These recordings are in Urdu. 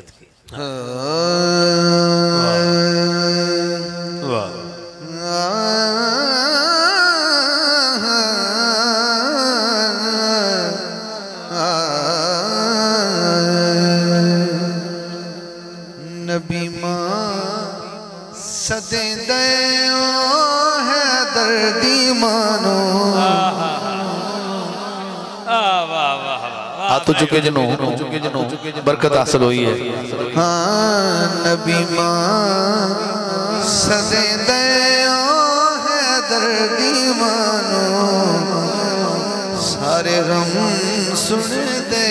صدقے۔ نبی ماں صدے دے ہے دردی مانو۔ ہاتھ چکے جنو برکت حاصل ہوئی ہے۔ ہاں نبی ماں صدے دے ہے دردی مانو سارے غم سن دے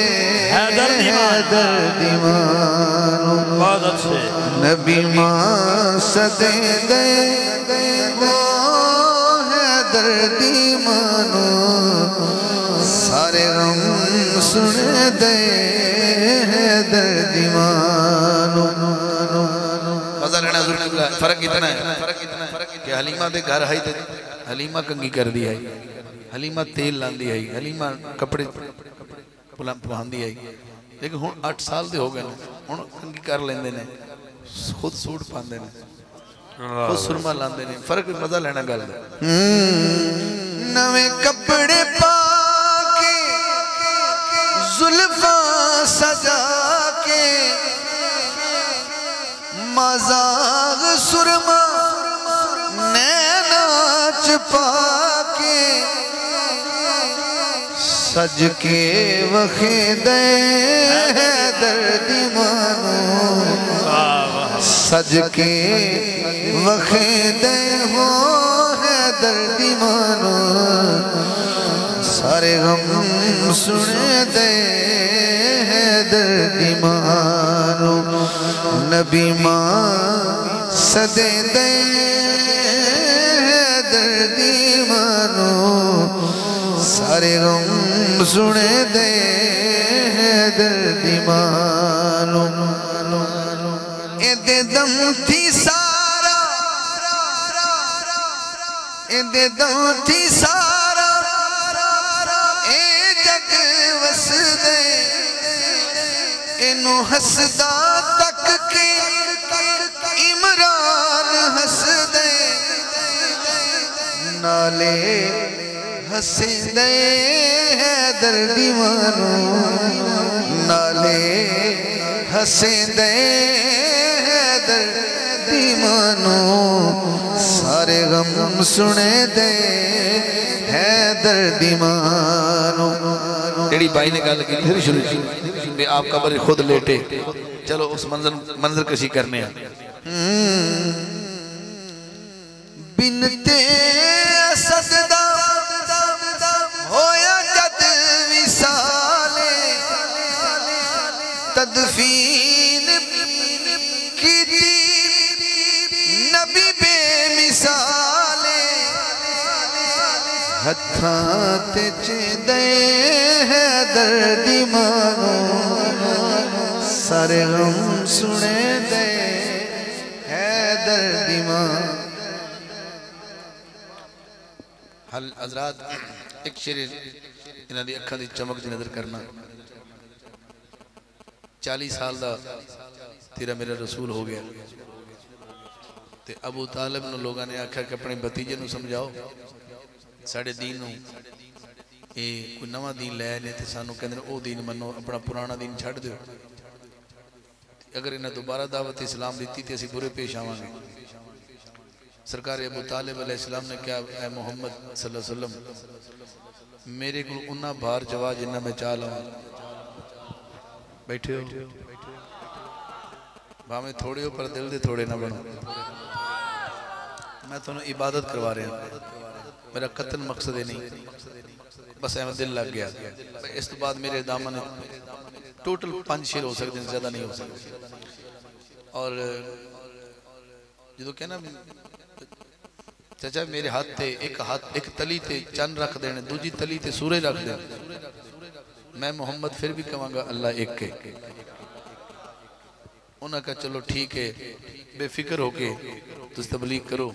حیدر دیوان۔ دردی مانو نبی ماں دے وہ ہے دردی مانو غم سن دے ہے دردی مانو مزہ لینا ضرور فرق اتنا ہے کہ حلیمہ دے گھر آئی تے حلیمہ کنگی کر دی آئی حلیمہ تیل لان دی آئی حلیمہ کپڑے پہن دی آئی لیکن ہون اٹھ سال دے ہو گئے ہون کنگی کر لیندے نے۔ خود سوٹ پاندے نے۔ خود سرما لاندے نے۔ فرق مزہ لینا گل ہے۔ نویں کپڑے پا کے زلفاں سجا کے مزاغ سرما نینا چپا کے سج کے وخی دے دردی مانو سج کے وخی دے ہو ہے دردی مانو سنے دے حیدر ایمانو نبی ماں صدے دے حیدر ایمانو سارے غم سنے دے حیدر ایمانو اے دم تھی سارا اے دم تھی سارا۔ تینو ہسدا تک کے عمران ہس دے۔ نالے ہس دے حیدر دیوانو نالے ہس دے حیدر دیوانو سارے غم سنے دے حیدر دیوانو ایڑی بائی نے کہا لگی پھر شروع شروع کہ آپ قبر خود لیٹے۔ چلو اس منظر منظر کشی کرنے۔ ہیں ہتھاں تے چیندے ہے دردی مانو۔ سارے غم سنے دے ہے دردی مانو۔ حل حضرات، ایک شیر انہاں دی اکھاں دی چمک دی نظر کرنا۔ چالی سال دا تیرا میرا رسول ہو گیا۔ ابو طالب نو لوگاں نے آکھا کہ اپنے بتیجے نو سمجھاؤ۔ ساڑے دین نو اے کوئی نواں دین لے نے تے سانو کہندے نے او دین منو اپنا پرانا دین چھڈ دیو اگر انہاں دوبارہ دعوت اسلام دیتی تے اسی برے پیش آواں سرکار ابو طالب علیہ السلام نے کہا اے محمد صلی اللہ علیہ وسلم میرے کو انہا بھار جوا جنہ میں چاہ لاؤں بیٹھے ہو بھامیں تھوڑے ہو پر دل دے تھوڑے نہ بنو میں تو انہیں عبادت کروا رہے ہیں میرا قتل مقصد نہیں۔ بس احمد دل لگ گیا۔ اس تو بعد میرے دامن ٹوٹل پانچ شیر ہو سکتے ہیں، زیادہ نہیں ہو سکتے۔ اور جدو کہنا، چچا، میرے ہاتھ تے ایک ہاتھ، ایک تلی تے چند رکھ دینے دوجی تلی تے سورج رکھ دینے میں محمد پھر بھی کہاں گا، اللہ ایک کے۔ انہاں کہا، چلو ٹھیک ہے، بے فکر ہو کے تو تبلیغ کرو۔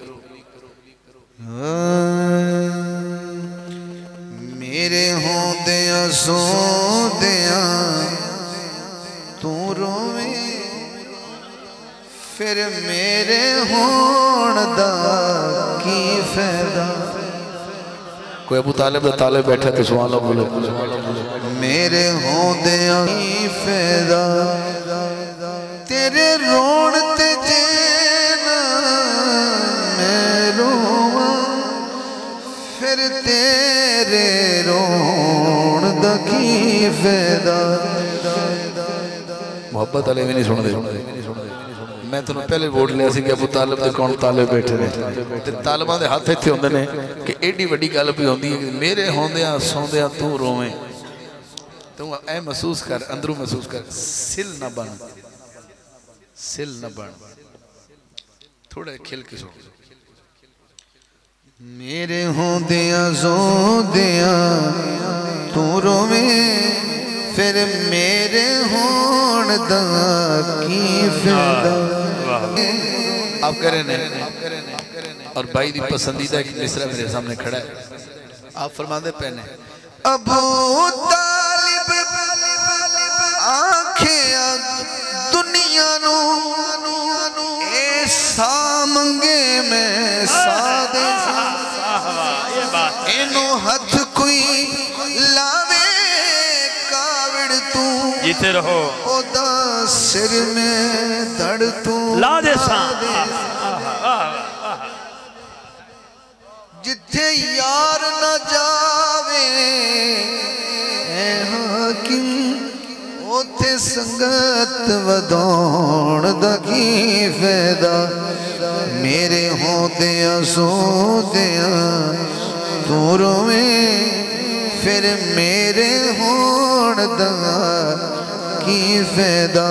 میرے ہوں دیا سو دیا تو روے پھر میرے ہون دا کی فیدہ کوئی ابو طالب دا طالب بیٹھا کہ سبحان اللہ میرے ہوں دیا کی فیدہ تیرے رون جینا میں رون ਫਿਰ ਤੇਰੇ ਰੋਣ ਦਾ ਕੀ ਫਾਇਦਾ? ਮੁਹੱਬਤ ਵਾਲੇ ਵੀ ਨਹੀਂ ਸੁਣਦੇ। ਮੈਂ ਤੁਹਾਨੂੰ ਪਹਿਲੇ ਵੋਟ ਲਿਆ ਸੀ ਕਿ ਅਬੂ ਤਾਲਿਬ ਦੇ ਕੌਣ ਤਾਲਿਬ ਬੈਠੇ ਨੇ। ਤੇ ਤਾਲਿਬਾਂ ਦੇ ਹੱਥ ਇੱਥੇ ਹੁੰਦੇ ਨੇ ਕਿ ਐਡੀ ਵੱਡੀ ਗੱਲ ਵੀ ਹੁੰਦੀ ਹੈ ਕਿ ਮੇਰੇ ਹੁੰਦਿਆਂ, ਸੌਂਦਿਆਂ ਤੂੰ ਰੋਵੇਂ। ਤੂੰ ਐ ਮਹਿਸੂਸ ਕਰ, ਅੰਦਰੋਂ ਮਹਿਸੂਸ ਕਰ, ਸਿਲ ਨਾ ਬਣ। ਸਿਲ ਨਾ ਬਣ। ਥੋੜਾ ਖਿਲ ਕੇ ਸੁਣ। میرے ہوں دیا زو دیا تو روے پھر میرے ہون دا کی فدا آپ کریں اور بھائی دی پسندیدہ ایک مصرہ میرے سامنے کھڑا ہے۔ آپ فرما دے پہنے ابو طالب آنکھیں دنیا نو اے سامنگے میں سامنگے ਇਹਨੂੰ ਹੱਥ ਕੋਈ ਲਾਵੇ ਕਾਵੜ ਤੂੰ। ਜਿੱਥੇ ਰਹੋ। ਉਹਦਾ ਸਿਰ ਮੇ ਧੜ ਤੂੰ ਲਾ ਦੇ ਸਾਂ। ਜਿੱਥੇ ਯਾਰ ਨਾ ਜਾਵੇ ਐ ਉਥੇ ਸੰਗਤ ਵਧਾਉਣ ਦਾ ਕੀ ਫਾਇਦਾ? ਮੇਰੇ ਹੋਂਦਿਆਂ ਸੋਦਿਆਂ میں پھر میرے ہون دا کی فیدا